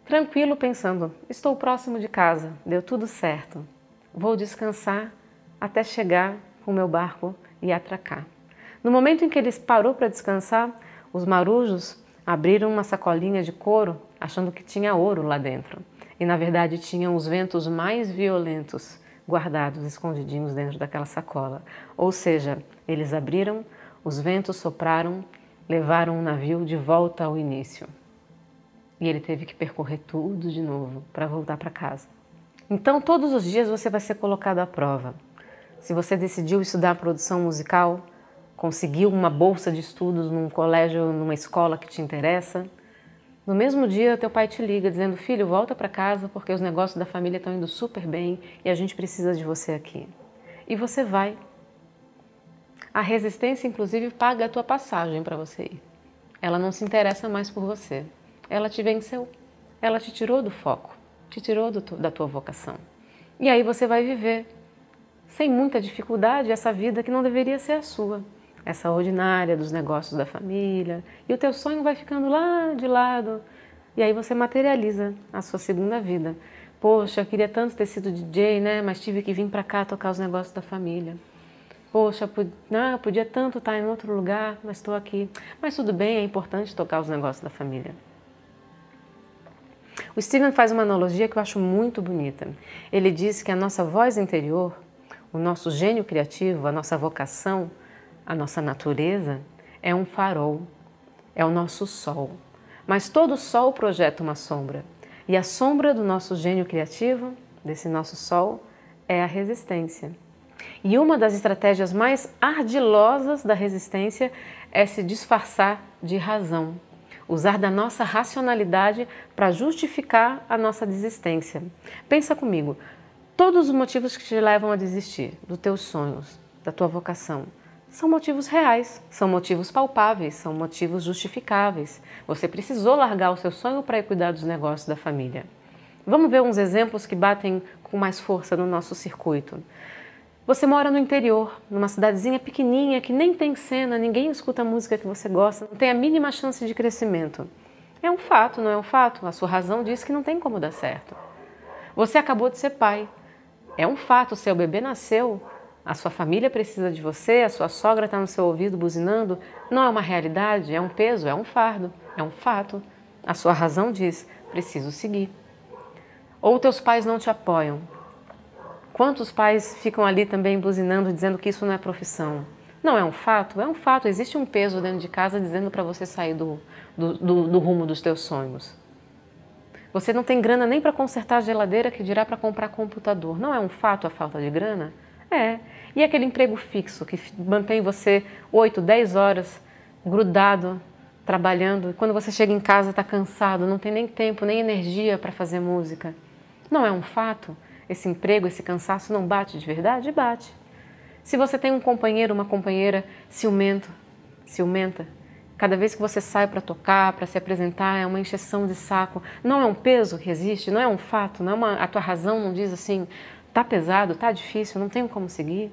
Tranquilo, pensando: estou próximo de casa, deu tudo certo. Vou descansar até chegar com meu barco e atracar. No momento em que ele parou para descansar, os marujos abriram uma sacolinha de couro achando que tinha ouro lá dentro. E na verdade tinham os ventos mais violentos guardados, escondidinhos dentro daquela sacola. Ou seja, eles abriram, os ventos sopraram, levaram o navio de volta ao início. E ele teve que percorrer tudo de novo para voltar para casa. Então, todos os dias você vai ser colocado à prova. Se você decidiu estudar produção musical, conseguiu uma bolsa de estudos num colégio, numa escola que te interessa. No mesmo dia, teu pai te liga dizendo: Filho, volta para casa porque os negócios da família estão indo super bem e a gente precisa de você aqui. E você vai. A resistência, inclusive, paga a tua passagem para você ir. Ela não se interessa mais por você. Ela te venceu. Ela te tirou do foco, te tirou da tua vocação. E aí você vai viver, sem muita dificuldade, essa vida que não deveria ser a sua essa ordinária dos negócios da família, e o teu sonho vai ficando lá de lado, e aí você materializa a sua segunda vida. Poxa, eu queria tanto ter sido DJ, né? Mas tive que vir para cá tocar os negócios da família. Poxa, não, eu podia tanto estar em outro lugar, mas estou aqui. Mas tudo bem, é importante tocar os negócios da família. O Steven faz uma analogia que eu acho muito bonita. Ele diz que a nossa voz interior, o nosso gênio criativo, a nossa vocação, a nossa natureza é um farol, é o nosso sol. Mas todo sol projeta uma sombra. E a sombra do nosso gênio criativo, desse nosso sol, é a resistência. E uma das estratégias mais ardilosas da resistência é se disfarçar de razão, usar da nossa racionalidade para justificar a nossa desistência. Pensa comigo, todos os motivos que te levam a desistir dos teus sonhos, da tua vocação, são motivos reais, são motivos palpáveis, são motivos justificáveis. Você precisou largar o seu sonho para cuidar dos negócios da família. Vamos ver uns exemplos que batem com mais força no nosso circuito. Você mora no interior, numa cidadezinha pequenininha que nem tem cena, ninguém escuta a música que você gosta, não tem a mínima chance de crescimento. É um fato, não é um fato? A sua razão diz que não tem como dar certo. Você acabou de ser pai. É um fato, seu bebê nasceu, a sua família precisa de você, a sua sogra está no seu ouvido buzinando, não é uma realidade, é um peso, é um fardo, é um fato. A sua razão diz: preciso seguir. Ou teus pais não te apoiam. Quantos pais ficam ali também buzinando, dizendo que isso não é profissão? Não é um fato? É um fato. Existe um peso dentro de casa dizendo para você sair do, do, do, do rumo dos teus sonhos. Você não tem grana nem para consertar a geladeira, que dirá para comprar computador. Não é um fato a falta de grana? É. E aquele emprego fixo que mantém você 8, 10 horas grudado, trabalhando, e quando você chega em casa está cansado, não tem nem tempo, nem energia para fazer música. Não é um fato? Esse emprego, esse cansaço não bate de verdade? Bate. Se você tem um companheiro, uma companheira ciumento, ciumenta, cada vez que você sai para tocar, para se apresentar, é uma encheção de saco. Não é um peso que existe, não é um fato, não é uma, a tua razão não diz assim, Tá pesado, tá difícil, não tenho como seguir.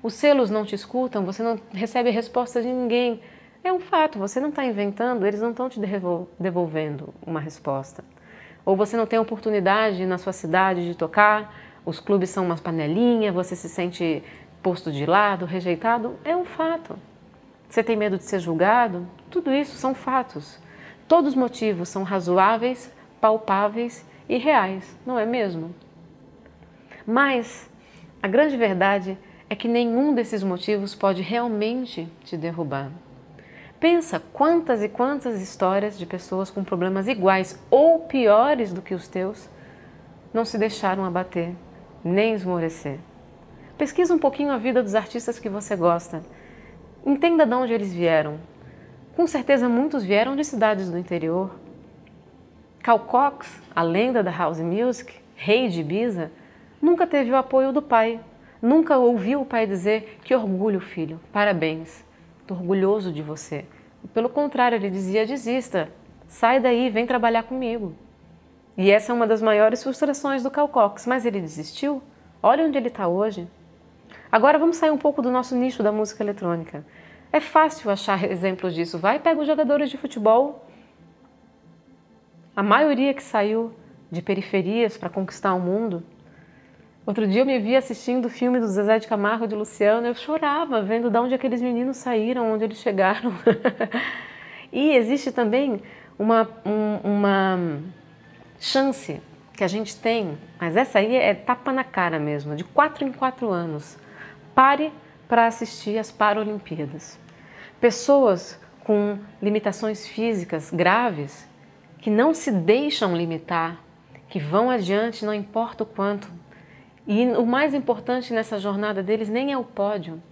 Os selos não te escutam, você não recebe resposta de ninguém. É um fato, você não está inventando, eles não estão te devolvendo uma resposta. Ou você não tem oportunidade na sua cidade de tocar, os clubes são umas panelinhas, você se sente posto de lado, rejeitado. É um fato. Você tem medo de ser julgado? Tudo isso são fatos. Todos os motivos são razoáveis, palpáveis e reais, não é mesmo? Mas a grande verdade é que nenhum desses motivos pode realmente te derrubar. Pensa quantas e quantas histórias de pessoas com problemas iguais ou piores do que os teus não se deixaram abater, nem esmorecer. Pesquisa um pouquinho a vida dos artistas que você gosta. Entenda de onde eles vieram. Com certeza muitos vieram de cidades do interior. Cal Cox, a lenda da house music, rei de Ibiza, nunca teve o apoio do pai. Nunca ouviu o pai dizer: Que orgulho, filho, parabéns, estou orgulhoso de você. Pelo contrário, ele dizia: Desista, sai daí, vem trabalhar comigo. E essa é uma das maiores frustrações do Cal Cox, mas ele desistiu. Olha onde ele está hoje. Agora vamos sair um pouco do nosso nicho da música eletrônica. É fácil achar exemplos disso. Vai e pega os jogadores de futebol. A maioria que saiu de periferias para conquistar o mundo Outro dia eu me vi assistindo o filme do Zezé de Camargo de Luciano, eu chorava vendo de onde aqueles meninos saíram, onde eles chegaram. e existe também uma, um, uma chance que a gente tem, mas essa aí é tapa na cara mesmo, de quatro em quatro anos. Pare para assistir as Paralimpíadas. Pessoas com limitações físicas graves que não se deixam limitar, que vão adiante, não importa o quanto, e o mais importante nessa jornada deles nem é o pódio,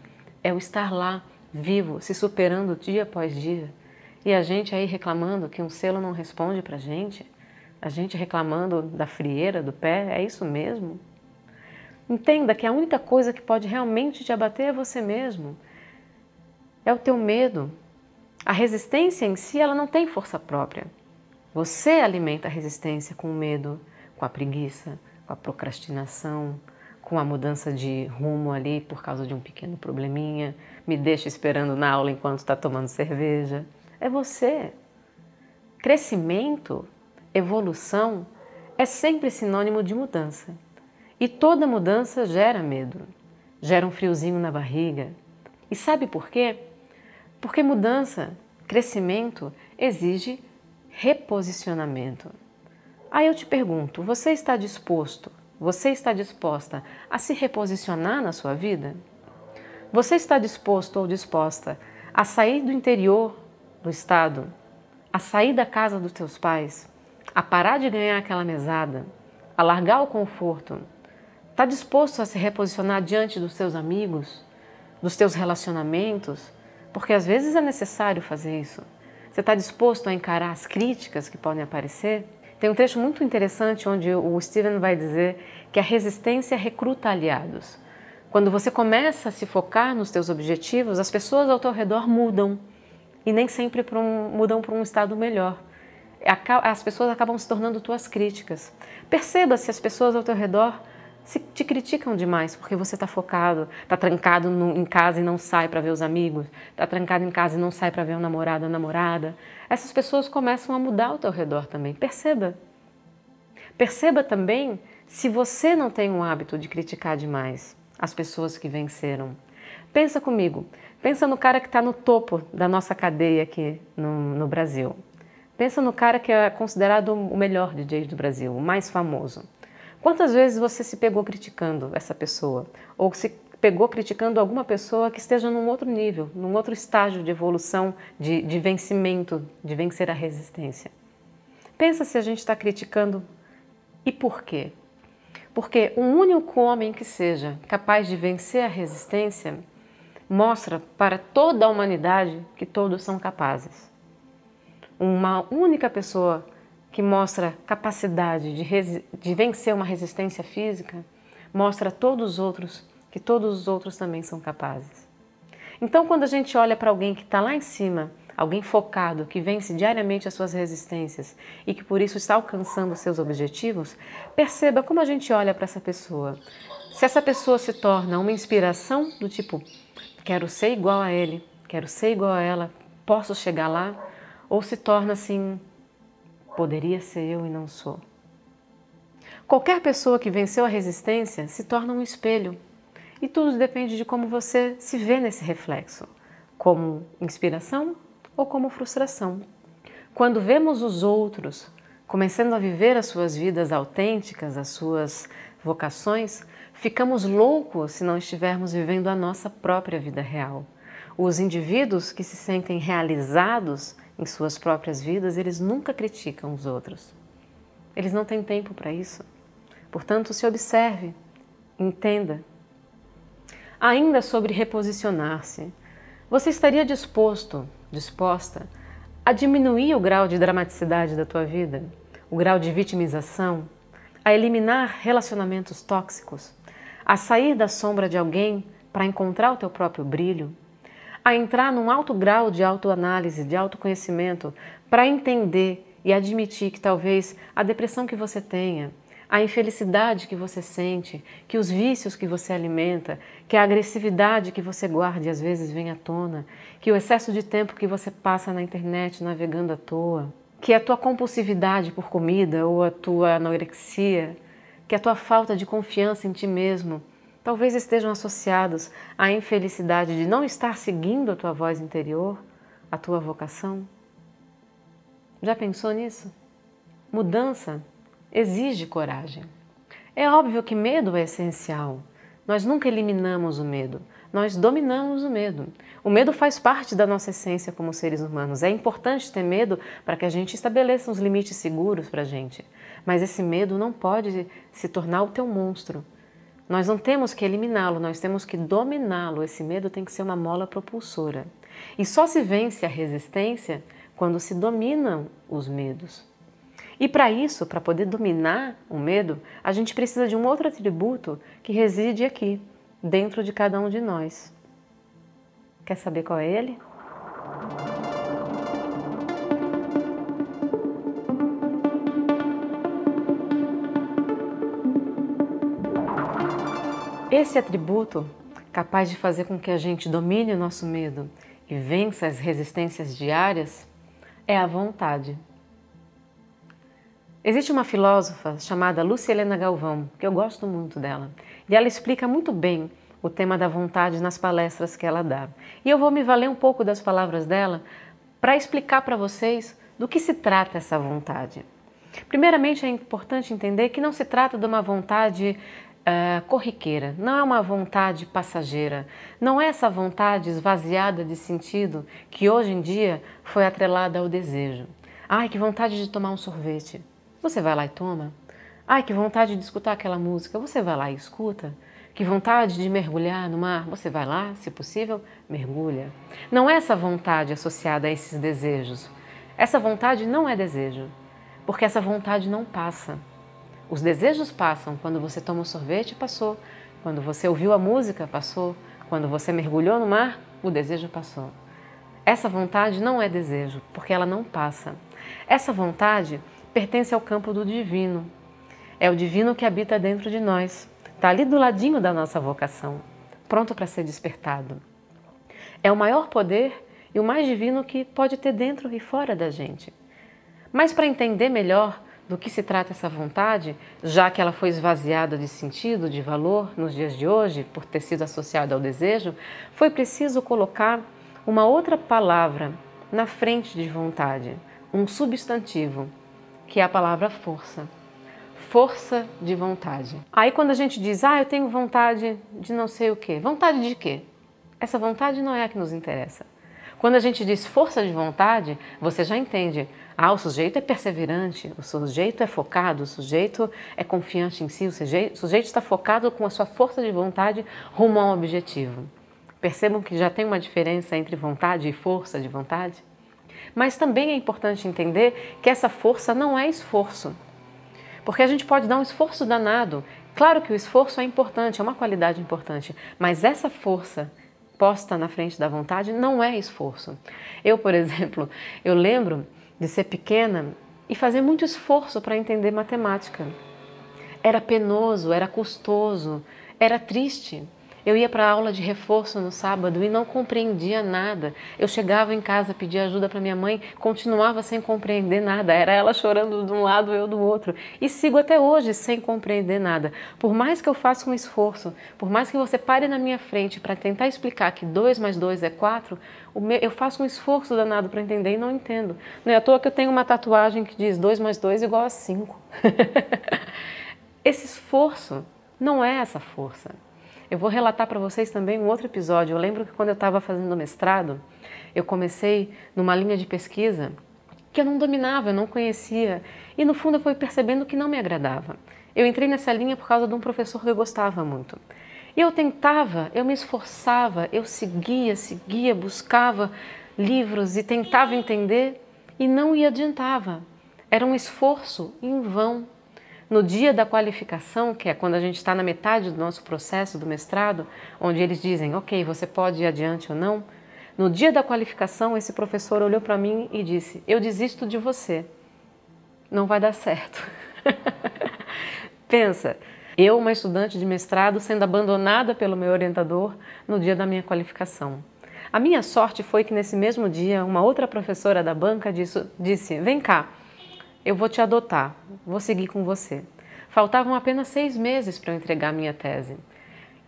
é o estar lá, vivo, se superando dia após dia. E a gente aí reclamando que um selo não responde para a gente, a gente reclamando da frieira do pé, é isso mesmo? Entenda que a única coisa que pode realmente te abater é você mesmo. É o teu medo. A resistência em si, ela não tem força própria. Você alimenta a resistência com o medo, com a preguiça, com a procrastinação, com a mudança de rumo ali por causa de um pequeno probleminha, me deixa esperando na aula enquanto está tomando cerveja. É você. Crescimento, evolução, é sempre sinônimo de mudança. E toda mudança gera medo, gera um friozinho na barriga. E sabe por quê? Porque mudança, crescimento, exige reposicionamento. Aí eu te pergunto: você está disposto, você está disposta a se reposicionar na sua vida? Você está disposto ou disposta a sair do interior do estado, a sair da casa dos teus pais, a parar de ganhar aquela mesada, a largar o conforto? Está disposto a se reposicionar diante dos seus amigos, dos teus relacionamentos? Porque às vezes é necessário fazer isso. Você está disposto a encarar as críticas que podem aparecer? Tem um trecho muito interessante onde o Steven vai dizer que a resistência recruta aliados. Quando você começa a se focar nos teus objetivos, as pessoas ao teu redor mudam e nem sempre um, mudam para um estado melhor. As pessoas acabam se tornando tuas críticas. Perceba se as pessoas ao teu redor se te criticam demais porque você está focado, está trancado no, em casa e não sai para ver os amigos, está trancado em casa e não sai para ver o namorado a namorada essas pessoas começam a mudar ao teu redor também. Perceba. Perceba também se você não tem o hábito de criticar demais as pessoas que venceram. Pensa comigo, pensa no cara que está no topo da nossa cadeia aqui no, no Brasil. Pensa no cara que é considerado o melhor DJ do Brasil, o mais famoso. Quantas vezes você se pegou criticando essa pessoa? Ou se pegou criticando alguma pessoa que esteja num outro nível, num outro estágio de evolução, de, de vencimento, de vencer a resistência. Pensa se a gente está criticando e por quê? Porque um único homem que seja capaz de vencer a resistência mostra para toda a humanidade que todos são capazes. Uma única pessoa que mostra capacidade de, de vencer uma resistência física mostra a todos os outros que todos os outros também são capazes. Então, quando a gente olha para alguém que está lá em cima, alguém focado, que vence diariamente as suas resistências e que por isso está alcançando seus objetivos, perceba como a gente olha para essa pessoa. Se essa pessoa se torna uma inspiração do tipo, quero ser igual a ele, quero ser igual a ela, posso chegar lá, ou se torna assim, poderia ser eu e não sou. Qualquer pessoa que venceu a resistência se torna um espelho e tudo depende de como você se vê nesse reflexo, como inspiração ou como frustração. Quando vemos os outros começando a viver as suas vidas autênticas, as suas vocações, ficamos loucos se não estivermos vivendo a nossa própria vida real. Os indivíduos que se sentem realizados em suas próprias vidas, eles nunca criticam os outros. Eles não têm tempo para isso. Portanto, se observe Entenda. Ainda sobre reposicionar-se, você estaria disposto, disposta a diminuir o grau de dramaticidade da tua vida, o grau de vitimização, a eliminar relacionamentos tóxicos, a sair da sombra de alguém para encontrar o teu próprio brilho, a entrar num alto grau de autoanálise, de autoconhecimento, para entender e admitir que talvez a depressão que você tenha, a infelicidade que você sente, que os vícios que você alimenta, que a agressividade que você guarda e às vezes vem à tona, que o excesso de tempo que você passa na internet navegando à toa, que a tua compulsividade por comida ou a tua anorexia, que a tua falta de confiança em ti mesmo, talvez estejam associados à infelicidade de não estar seguindo a tua voz interior, a tua vocação. Já pensou nisso? Mudança exige coragem. É óbvio que medo é essencial. Nós nunca eliminamos o medo, nós dominamos o medo. O medo faz parte da nossa essência como seres humanos. É importante ter medo para que a gente estabeleça uns limites seguros para a gente. Mas esse medo não pode se tornar o teu monstro. Nós não temos que eliminá-lo, nós temos que dominá-lo. Esse medo tem que ser uma mola propulsora. E só se vence a resistência quando se dominam os medos. E para isso, para poder dominar o medo, a gente precisa de um outro atributo que reside aqui, dentro de cada um de nós. Quer saber qual é ele? Esse atributo, capaz de fazer com que a gente domine o nosso medo e vença as resistências diárias, é a vontade. Existe uma filósofa chamada Lúcia Helena Galvão, que eu gosto muito dela, e ela explica muito bem o tema da vontade nas palestras que ela dá. E eu vou me valer um pouco das palavras dela para explicar para vocês do que se trata essa vontade. Primeiramente, é importante entender que não se trata de uma vontade uh, corriqueira, não é uma vontade passageira, não é essa vontade esvaziada de sentido que hoje em dia foi atrelada ao desejo. Ai, que vontade de tomar um sorvete. Você vai lá e toma. Ai, que vontade de escutar aquela música. Você vai lá e escuta. Que vontade de mergulhar no mar. Você vai lá, se possível, mergulha. Não é essa vontade associada a esses desejos. Essa vontade não é desejo, porque essa vontade não passa. Os desejos passam. Quando você toma sorvete, passou. Quando você ouviu a música, passou. Quando você mergulhou no mar, o desejo passou. Essa vontade não é desejo, porque ela não passa. Essa vontade pertence ao campo do divino. É o divino que habita dentro de nós. Está ali do ladinho da nossa vocação, pronto para ser despertado. É o maior poder e o mais divino que pode ter dentro e fora da gente. Mas para entender melhor do que se trata essa vontade, já que ela foi esvaziada de sentido, de valor nos dias de hoje, por ter sido associada ao desejo, foi preciso colocar uma outra palavra na frente de vontade, um substantivo, que é a palavra força. Força de vontade. Aí quando a gente diz, ah, eu tenho vontade de não sei o quê, vontade de quê? Essa vontade não é a que nos interessa. Quando a gente diz força de vontade, você já entende. Ah, o sujeito é perseverante, o sujeito é focado, o sujeito é confiante em si, o sujeito, o sujeito está focado com a sua força de vontade rumo a um objetivo. Percebam que já tem uma diferença entre vontade e força de vontade? Mas também é importante entender que essa força não é esforço. Porque a gente pode dar um esforço danado. Claro que o esforço é importante, é uma qualidade importante, mas essa força posta na frente da vontade não é esforço. Eu, por exemplo, eu lembro de ser pequena e fazer muito esforço para entender matemática. Era penoso, era custoso, era triste. Eu ia para aula de reforço no sábado e não compreendia nada. Eu chegava em casa, pedia ajuda para minha mãe, continuava sem compreender nada. Era ela chorando de um lado, eu do outro. E sigo até hoje sem compreender nada. Por mais que eu faça um esforço, por mais que você pare na minha frente para tentar explicar que 2 mais 2 é 4, eu faço um esforço danado para entender e não entendo. Não é à toa que eu tenho uma tatuagem que diz 2 mais 2 igual a 5. Esse esforço não é essa força. Eu vou relatar para vocês também um outro episódio. Eu lembro que quando eu estava fazendo mestrado, eu comecei numa linha de pesquisa que eu não dominava, eu não conhecia. E no fundo eu fui percebendo que não me agradava. Eu entrei nessa linha por causa de um professor que eu gostava muito. E eu tentava, eu me esforçava, eu seguia, seguia, buscava livros e tentava entender e não ia adiantava. Era um esforço em vão. No dia da qualificação, que é quando a gente está na metade do nosso processo do mestrado, onde eles dizem, ok, você pode ir adiante ou não, no dia da qualificação, esse professor olhou para mim e disse: Eu desisto de você. Não vai dar certo. Pensa, eu, uma estudante de mestrado, sendo abandonada pelo meu orientador no dia da minha qualificação. A minha sorte foi que nesse mesmo dia, uma outra professora da banca disse: Vem cá, eu vou te adotar, vou seguir com você. Faltavam apenas seis meses para eu entregar minha tese.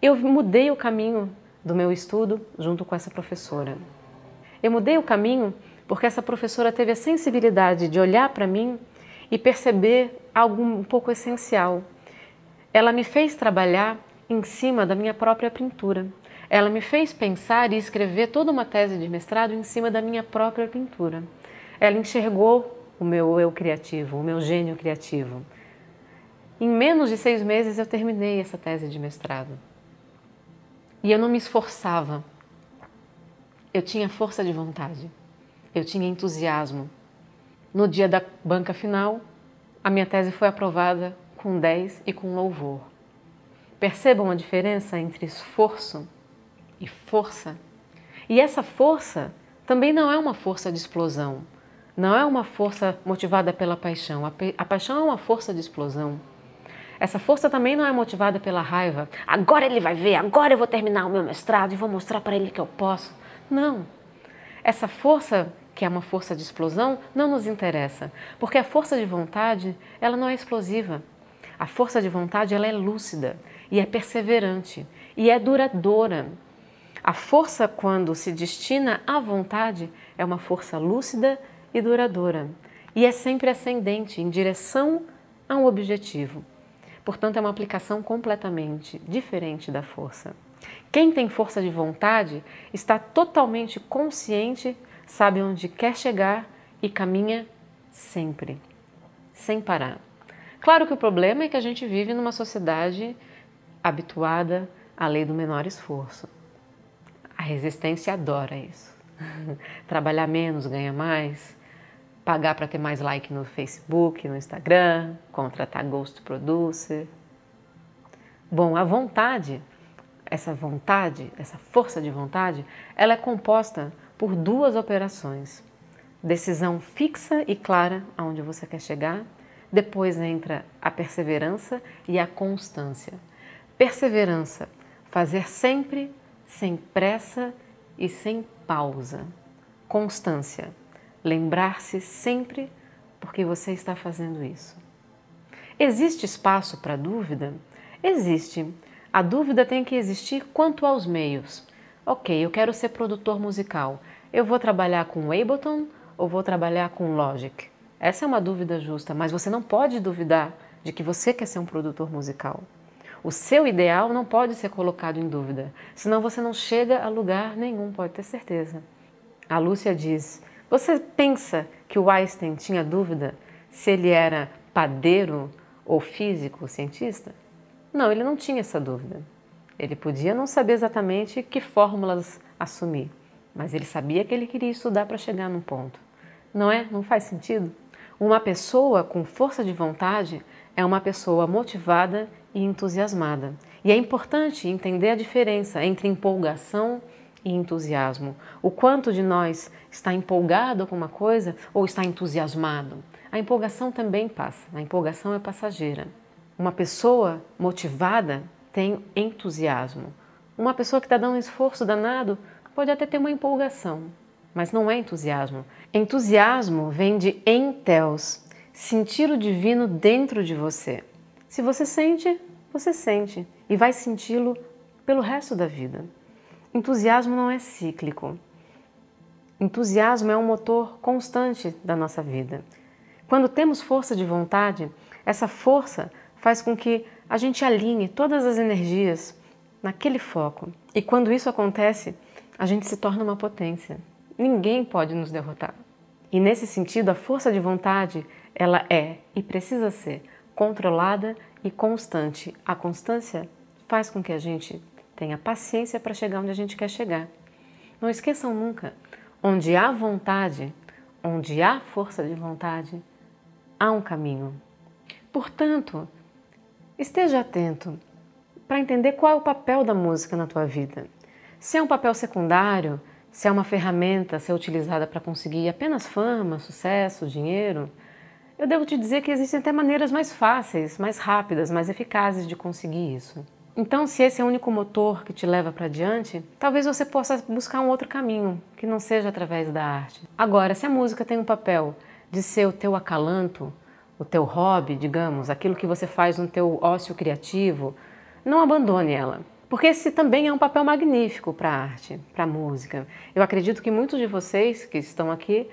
Eu mudei o caminho do meu estudo junto com essa professora. Eu mudei o caminho porque essa professora teve a sensibilidade de olhar para mim e perceber algo um pouco essencial. Ela me fez trabalhar em cima da minha própria pintura. Ela me fez pensar e escrever toda uma tese de mestrado em cima da minha própria pintura. Ela enxergou o meu eu criativo, o meu gênio criativo. Em menos de seis meses eu terminei essa tese de mestrado. E eu não me esforçava. Eu tinha força de vontade. Eu tinha entusiasmo. No dia da banca final, a minha tese foi aprovada com 10 e com louvor. Percebam a diferença entre esforço e força? E essa força também não é uma força de explosão, não é uma força motivada pela paixão. A, a paixão é uma força de explosão. Essa força também não é motivada pela raiva. Agora ele vai ver, agora eu vou terminar o meu mestrado e vou mostrar para ele que eu posso. Não. Essa força, que é uma força de explosão, não nos interessa, porque a força de vontade, ela não é explosiva. A força de vontade, ela é lúcida e é perseverante e é duradoura. A força, quando se destina à vontade, é uma força lúcida e duradoura e é sempre ascendente em direção a um objetivo. Portanto, é uma aplicação completamente diferente da força. Quem tem força de vontade está totalmente consciente, sabe onde quer chegar e caminha sempre, sem parar. Claro que o problema é que a gente vive numa sociedade habituada à lei do menor esforço. A resistência adora isso. Trabalhar menos, ganha mais, pagar para ter mais like no Facebook, no Instagram, contratar Ghost Producer. Bom, a vontade, essa vontade, essa força de vontade, ela é composta por duas operações. Decisão fixa e clara aonde você quer chegar, depois entra a perseverança e a constância. Perseverança, fazer sempre, sem pressa e sem pausa. Constância, lembrar-se sempre porque você está fazendo isso. Existe espaço para dúvida? Existe. A dúvida tem que existir quanto aos meios. Ok, eu quero ser produtor musical. Eu vou trabalhar com Ableton ou vou trabalhar com Logic? Essa é uma dúvida justa, mas você não pode duvidar de que você quer ser um produtor musical. O seu ideal não pode ser colocado em dúvida, senão você não chega a lugar nenhum, pode ter certeza. A Lúcia diz: você pensa que o Einstein tinha dúvida se ele era padeiro ou físico, cientista? Não, ele não tinha essa dúvida. Ele podia não saber exatamente que fórmulas assumir, mas ele sabia que ele queria estudar para chegar num ponto. Não é? Não faz sentido? Uma pessoa com força de vontade é uma pessoa motivada e entusiasmada. E é importante entender a diferença entre empolgação e entusiasmo. O quanto de nós está empolgado com uma coisa ou está entusiasmado. A empolgação também passa, a empolgação é passageira. Uma pessoa motivada tem entusiasmo. Uma pessoa que está dando um esforço danado pode até ter uma empolgação, mas não é entusiasmo. Entusiasmo vem de enteos, sentir o divino dentro de você. Se você sente, você sente e vai senti-lo pelo resto da vida. Entusiasmo não é cíclico. Entusiasmo é um motor constante da nossa vida. Quando temos força de vontade, essa força faz com que a gente alinhe todas as energias naquele foco. E quando isso acontece, a gente se torna uma potência. Ninguém pode nos derrotar. E nesse sentido, a força de vontade, ela é e precisa ser controlada e constante. A constância faz com que a gente tenha paciência para chegar onde a gente quer chegar. Não esqueçam nunca, onde há vontade, onde há força de vontade, há um caminho. Portanto, esteja atento para entender qual é o papel da música na tua vida. Se é um papel secundário, se é uma ferramenta a ser utilizada para conseguir apenas fama, sucesso, dinheiro, eu devo te dizer que existem até maneiras mais fáceis, mais rápidas, mais eficazes de conseguir isso. Então, se esse é o único motor que te leva para diante, talvez você possa buscar um outro caminho, que não seja através da arte. Agora, se a música tem um papel de ser o teu acalanto, o teu hobby, digamos, aquilo que você faz no teu ócio criativo, não abandone ela. Porque esse também é um papel magnífico para a arte, para a música. Eu acredito que muitos de vocês que estão aqui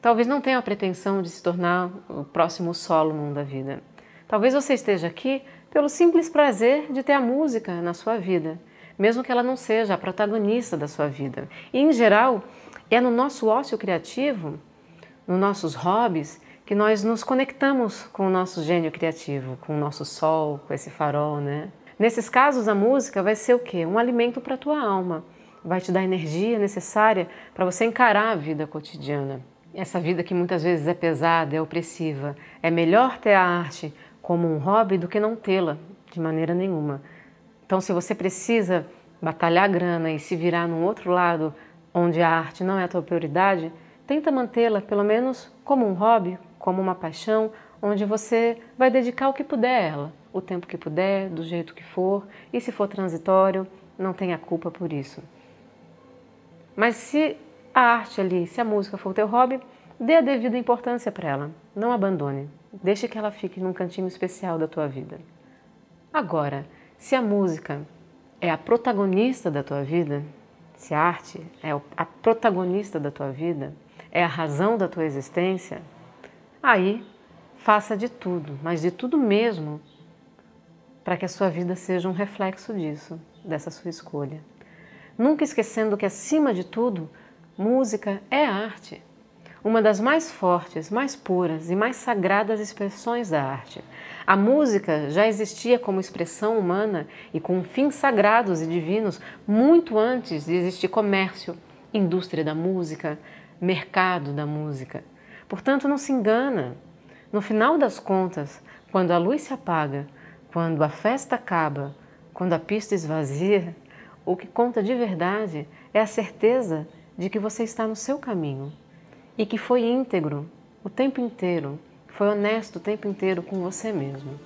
talvez não tenham a pretensão de se tornar o próximo Solomon da vida. Talvez você esteja aqui pelo simples prazer de ter a música na sua vida, mesmo que ela não seja a protagonista da sua vida. E, em geral, é no nosso ócio criativo, nos nossos hobbies, que nós nos conectamos com o nosso gênio criativo, com o nosso sol, com esse farol, né? Nesses casos, a música vai ser o quê? Um alimento para a tua alma. Vai te dar a energia necessária para você encarar a vida cotidiana. Essa vida que muitas vezes é pesada, é opressiva. É melhor ter a arte como um hobby do que não tê-la de maneira nenhuma. Então, se você precisa batalhar grana e se virar num outro lado onde a arte não é a tua prioridade, tenta mantê-la pelo menos como um hobby, como uma paixão, onde você vai dedicar o que puder a ela, o tempo que puder, do jeito que for, e se for transitório, não tenha culpa por isso. Mas se a arte ali, se a música for o teu hobby, dê a devida importância para ela, não abandone. Deixe que ela fique num cantinho especial da tua vida. Agora, se a música é a protagonista da tua vida, se a arte é a protagonista da tua vida, é a razão da tua existência, aí faça de tudo, mas de tudo mesmo, para que a sua vida seja um reflexo disso, dessa sua escolha. Nunca esquecendo que, acima de tudo, música é arte uma das mais fortes, mais puras e mais sagradas expressões da arte. A música já existia como expressão humana e com fins sagrados e divinos muito antes de existir comércio, indústria da música, mercado da música. Portanto, não se engana. No final das contas, quando a luz se apaga, quando a festa acaba, quando a pista esvazia, o que conta de verdade é a certeza de que você está no seu caminho e que foi íntegro o tempo inteiro, foi honesto o tempo inteiro com você mesmo.